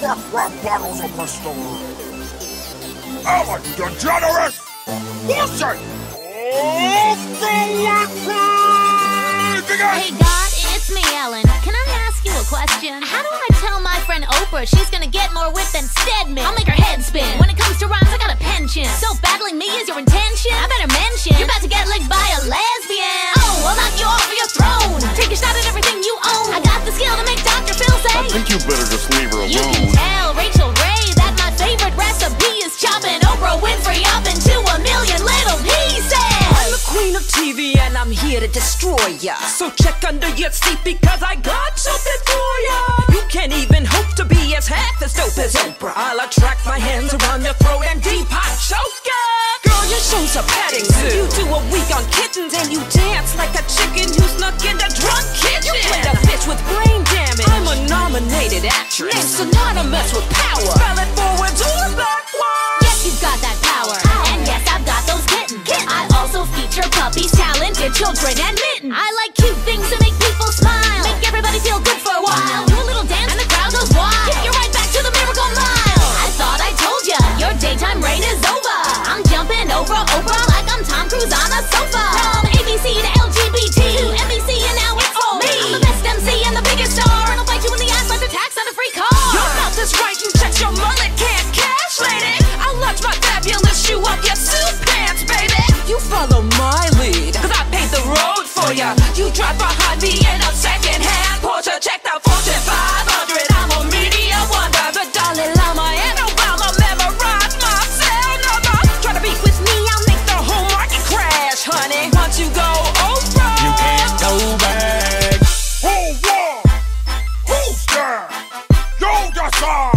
Death grab bottles of the store. Oh, Ellen DeGeneres! Bullshit! Off oh, the Hey God, it's me, Ellen. Can I ask you a question? How do I tell my friend Oprah she's gonna get more wit than Stedman? I'll make her head spin. When it comes to rhymes, I got a penchant. So battling me is your intention? I better mention you're about to get licked by a lesbian. I think you better just leave her alone. You can alone. tell Rachael Ray that my favorite recipe is chopping Oprah Winfrey up into a million little pieces. I'm the queen of TV and I'm here to destroy ya. So check under your seat because I got something for ya. You can't even hope to be as half as dope as Oprah. I'll attract my hands around your throat and deep hot choke ya. Girl, your show's a petting actress Name's synonymous with power. Spell it forward to the backwards. Yes, you've got that power. Ow. And yes, I've got those kittens. Kitten. I also feature puppies, talented children, and mittens. I like cute things that make people smile. Make everybody feel good for a while. watch my fabulous shoe up your suit pants, baby. You follow my lead, cause I paint the road for ya. You drive behind me in a second hand Porsche, checked out Fortune 500. I'm a media wonder, the Dalai Lama and Obama memorize my cell number. Try to beat with me, I'll make the whole market crash, honey. Once you go over, you can't go back. Who won? Who's there? You decide.